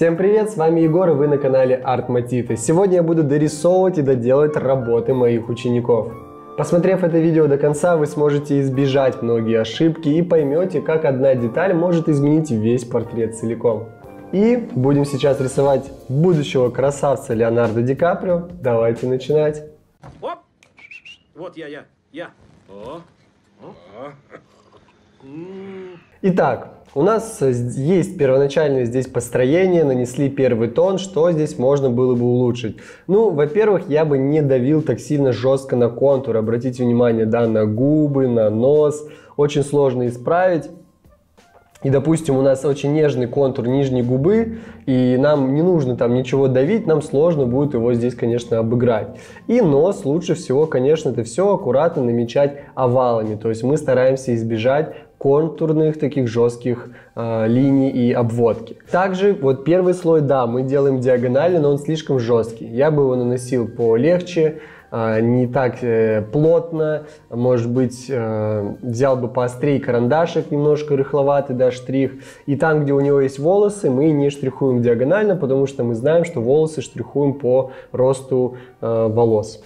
Всем привет, с вами Егор и вы на канале Art Matita. Сегодня я буду дорисовывать и доделать работы моих учеников. Посмотрев это видео до конца, вы сможете избежать многие ошибки и поймете, как одна деталь может изменить весь портрет целиком. И будем сейчас рисовать будущего красавца Леонардо Ди Каприо. Давайте начинать. Оп! Вот я, я, я. О, о. Итак, у нас есть первоначальное здесь построение, нанесли первый тон, что здесь можно было бы улучшить? Ну, во-первых, я бы не давил так сильно жестко на контур, обратите внимание, да, на губы, на нос, очень сложно исправить. И, допустим, у нас очень нежный контур нижней губы, и нам не нужно там ничего давить, нам сложно будет его здесь, конечно, обыграть. И нос лучше всего, конечно, это все аккуратно намечать овалами, то есть мы стараемся избежать контурных таких жестких э, линий и обводки. Также вот первый слой, да, мы делаем диагонально, но он слишком жесткий. Я бы его наносил полегче, э, не так э, плотно, может быть, э, взял бы поострее карандашик, немножко рыхловатый, да, штрих. И там, где у него есть волосы, мы не штрихуем диагонально, потому что мы знаем, что волосы штрихуем по росту э, волос.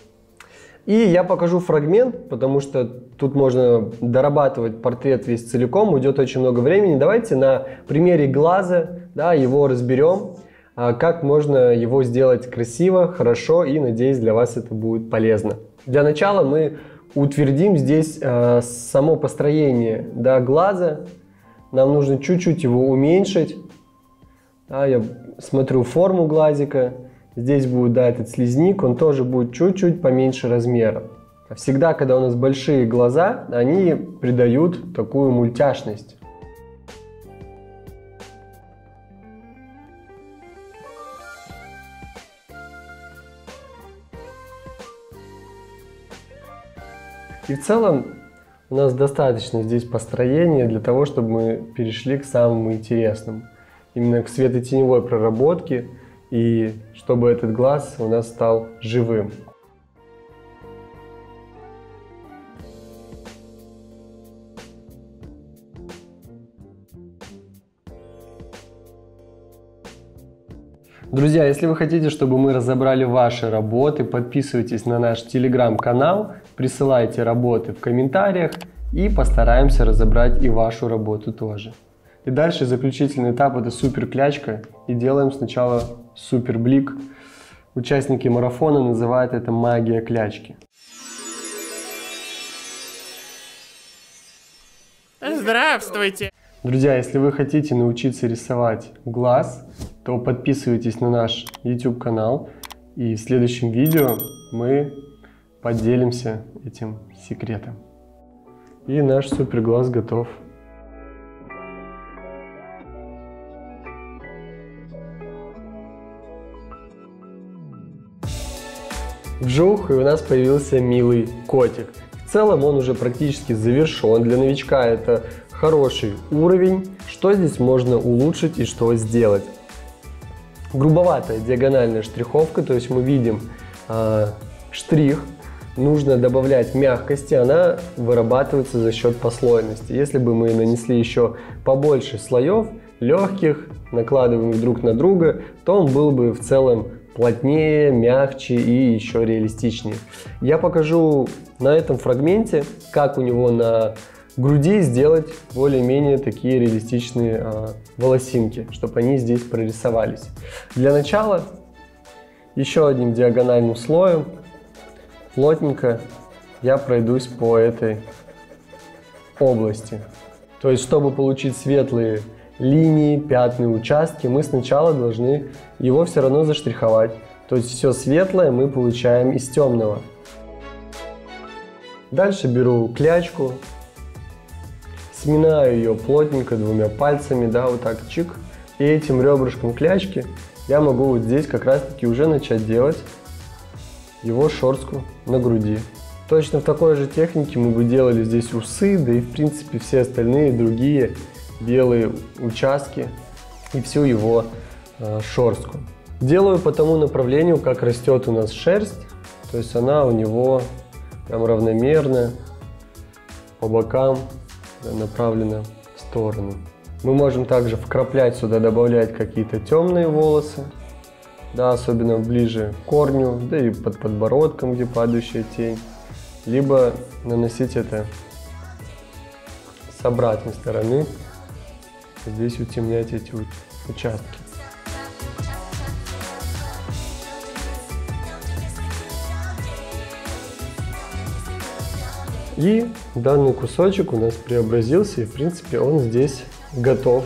И я покажу фрагмент, потому что тут можно дорабатывать портрет весь целиком, уйдет очень много времени. Давайте на примере глаза да, его разберем, а, как можно его сделать красиво, хорошо и надеюсь для вас это будет полезно. Для начала мы утвердим здесь э, само построение да, глаза. Нам нужно чуть-чуть его уменьшить. Да, я смотрю форму глазика. Здесь будет, да, этот слизник, он тоже будет чуть-чуть поменьше размера. Всегда, когда у нас большие глаза, они придают такую мультяшность. И в целом у нас достаточно здесь построения для того, чтобы мы перешли к самому интересному. Именно к светотеневой проработке и чтобы этот глаз у нас стал живым. Друзья, если вы хотите, чтобы мы разобрали ваши работы, подписывайтесь на наш телеграм-канал, присылайте работы в комментариях и постараемся разобрать и вашу работу тоже. И дальше заключительный этап это супер клячка и делаем сначала супер блик. Участники марафона называют это магия клячки. Здравствуйте! Друзья, если вы хотите научиться рисовать глаз, то подписывайтесь на наш YouTube канал. И в следующем видео мы поделимся этим секретом. И наш супер глаз готов. Вжух, и у нас появился милый котик. В целом он уже практически завершен. Для новичка это хороший уровень. Что здесь можно улучшить и что сделать? Грубоватая диагональная штриховка, то есть мы видим э, штрих, нужно добавлять мягкости, она вырабатывается за счет послойности. Если бы мы нанесли еще побольше слоев, легких, накладываем друг на друга, то он был бы в целом плотнее, мягче и еще реалистичнее. Я покажу на этом фрагменте, как у него на груди сделать более-менее такие реалистичные э, волосинки, чтобы они здесь прорисовались. Для начала еще одним диагональным слоем плотненько я пройдусь по этой области. То есть, чтобы получить светлые линии, пятны, участки, мы сначала должны его все равно заштриховать. То есть все светлое мы получаем из темного. Дальше беру клячку, сминаю ее плотненько двумя пальцами, да, вот так чик. И этим ребрышком клячки я могу вот здесь как раз таки уже начать делать его шорстку на груди. Точно в такой же технике мы бы делали здесь усы, да и в принципе все остальные другие белые участки и всю его э, шорстку. Делаю по тому направлению, как растет у нас шерсть, то есть она у него прям равномерно по бокам направлена в сторону. Мы можем также вкраплять сюда, добавлять какие-то темные волосы, да, особенно ближе к корню, да и под подбородком, где падающая тень. Либо наносить это с обратной стороны, здесь утемнять эти участки. И данный кусочек у нас преобразился, и в принципе он здесь готов.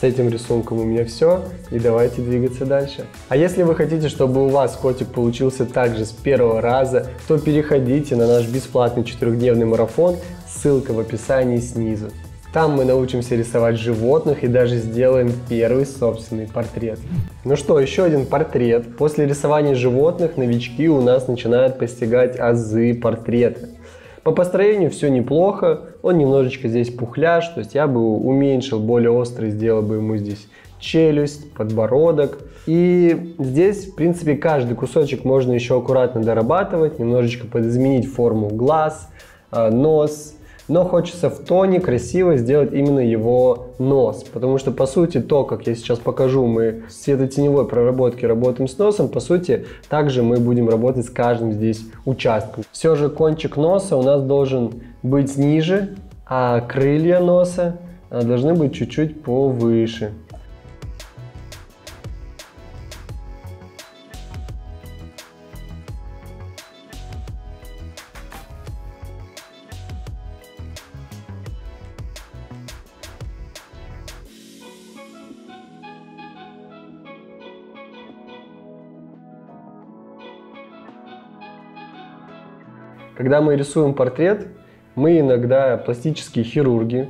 С этим рисунком у меня все, и давайте двигаться дальше. А если вы хотите, чтобы у вас котик получился также с первого раза, то переходите на наш бесплатный четырехдневный марафон, ссылка в описании снизу. Там мы научимся рисовать животных и даже сделаем первый собственный портрет. Ну что, еще один портрет. После рисования животных новички у нас начинают постигать азы портрета. По построению все неплохо, он немножечко здесь пухляш, то есть я бы уменьшил, более острый, сделал бы ему здесь челюсть, подбородок. И здесь, в принципе, каждый кусочек можно еще аккуратно дорабатывать, немножечко подизменить форму глаз, а, нос, но хочется в тоне красиво сделать именно его нос, потому что по сути то, как я сейчас покажу, мы с светотеневой проработки работаем с носом, по сути также мы будем работать с каждым здесь участком. Все же кончик носа у нас должен быть ниже, а крылья носа а, должны быть чуть-чуть повыше. Когда мы рисуем портрет, мы иногда пластические хирурги,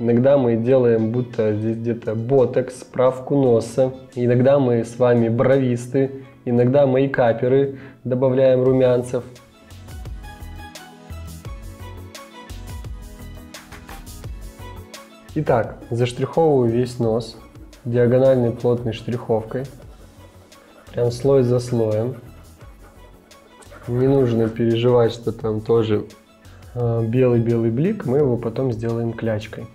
иногда мы делаем будто здесь где-то ботокс, справку носа, иногда мы с вами бровисты, иногда мейкаперы, добавляем румянцев. Итак, заштриховываю весь нос диагональной плотной штриховкой, прям слой за слоем. Не нужно переживать, что там тоже а, белый-белый блик. Мы его потом сделаем клячкой.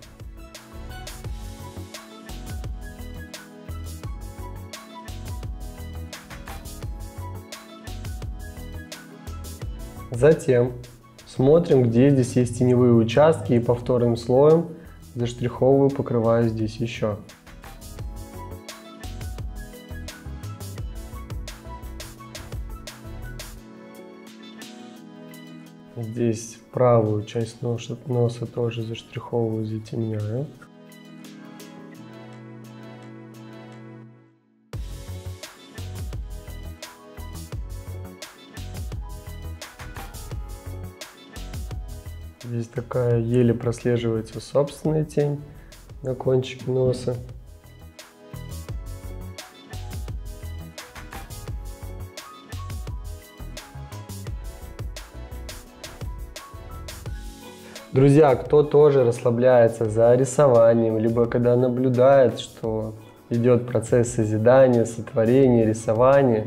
Затем смотрим, где здесь есть теневые участки и повторным слоем заштриховываю, покрываю здесь еще. Здесь правую часть носа, носа тоже заштриховываю, затемняю. Здесь такая еле прослеживается собственная тень на кончике носа. Друзья, кто тоже расслабляется за рисованием, либо когда наблюдает, что идет процесс созидания, сотворения, рисования,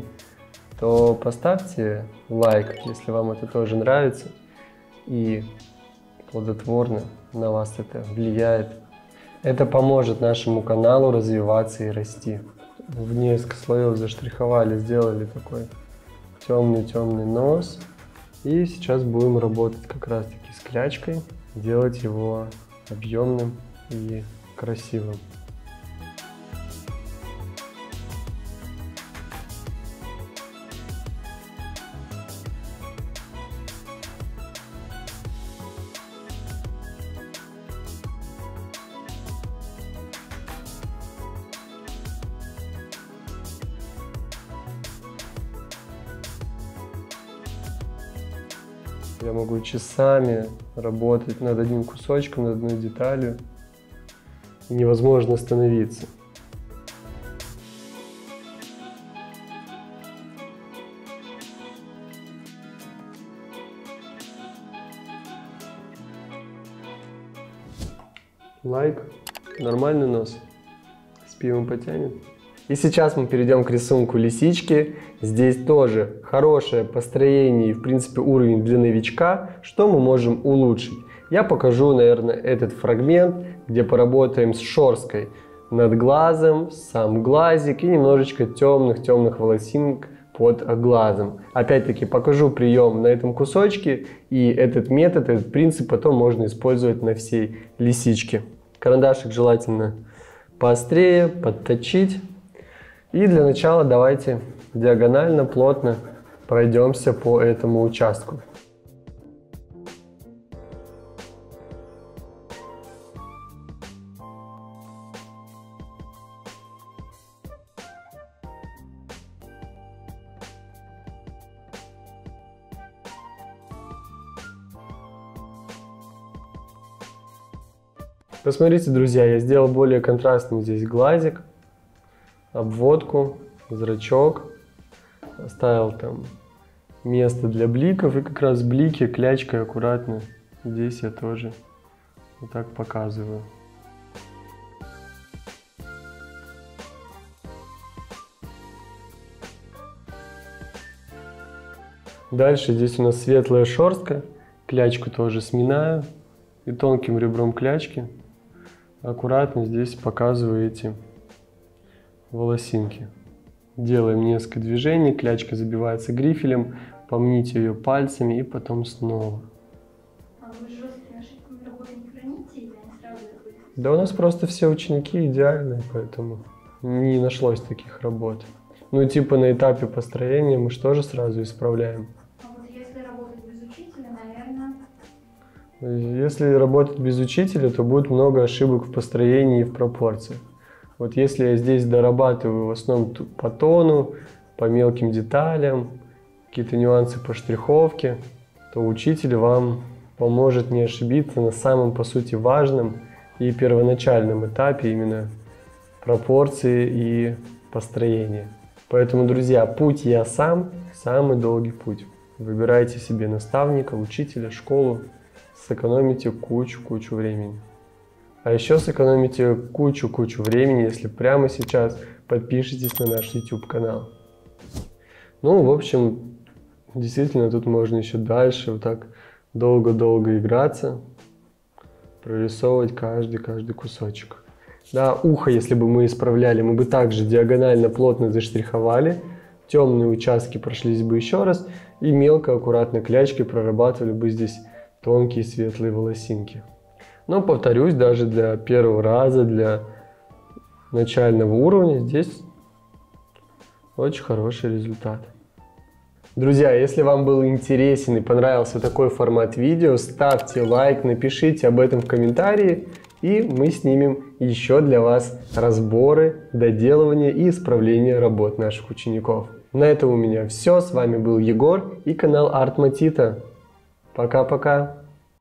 то поставьте лайк, если вам это тоже нравится и плодотворно на вас это влияет. Это поможет нашему каналу развиваться и расти. В несколько слоев заштриховали, сделали такой темный-темный нос. И сейчас будем работать как раз таки с клячкой делать его объемным и красивым. Я могу часами работать над одним кусочком, над одной деталью. И невозможно остановиться. Лайк. Нормальный нос. С пивом потянем. И сейчас мы перейдем к рисунку лисички. Здесь тоже хорошее построение и, в принципе, уровень для новичка. Что мы можем улучшить? Я покажу, наверное, этот фрагмент, где поработаем с шорской над глазом, сам глазик и немножечко темных-темных волосинок под глазом. Опять-таки покажу прием на этом кусочке, и этот метод, этот принцип потом можно использовать на всей лисичке. Карандашик желательно поострее, подточить. И для начала давайте диагонально, плотно пройдемся по этому участку. Посмотрите, друзья, я сделал более контрастным здесь глазик, обводку, зрачок. Оставил там место для бликов. И как раз блики клячкой аккуратно здесь я тоже вот так показываю. Дальше здесь у нас светлая шерстка. Клячку тоже сминаю. И тонким ребром клячки аккуратно здесь показываю эти волосинки. Делаем несколько движений, клячка забивается грифелем, помните ее пальцами и потом снова. А вы жесткими ошибками работы не храните или они сразу их Да у нас просто все ученики идеальные, поэтому не нашлось таких работ. Ну, типа на этапе построения мы же сразу исправляем? А вот если работать без учителя, наверное, Если работать без учителя, то будет много ошибок в построении и в пропорциях. Вот если я здесь дорабатываю в основном по тону, по мелким деталям, какие-то нюансы по штриховке, то учитель вам поможет не ошибиться на самом, по сути, важном и первоначальном этапе именно пропорции и построения. Поэтому, друзья, путь я сам, самый долгий путь. Выбирайте себе наставника, учителя, школу, сэкономите кучу-кучу времени. А еще сэкономите кучу-кучу времени, если прямо сейчас подпишитесь на наш YouTube канал. Ну, в общем, действительно, тут можно еще дальше вот так долго-долго играться, прорисовывать каждый-каждый кусочек. Да, ухо, если бы мы исправляли, мы бы также диагонально плотно заштриховали, темные участки прошлись бы еще раз и мелко, аккуратно клячкой прорабатывали бы здесь тонкие светлые волосинки. Но, повторюсь, даже для первого раза, для начального уровня здесь очень хороший результат. Друзья, если вам был интересен и понравился такой формат видео, ставьте лайк, напишите об этом в комментарии, и мы снимем еще для вас разборы, доделывания и исправления работ наших учеников. На этом у меня все. С вами был Егор и канал Art Matita. Пока-пока.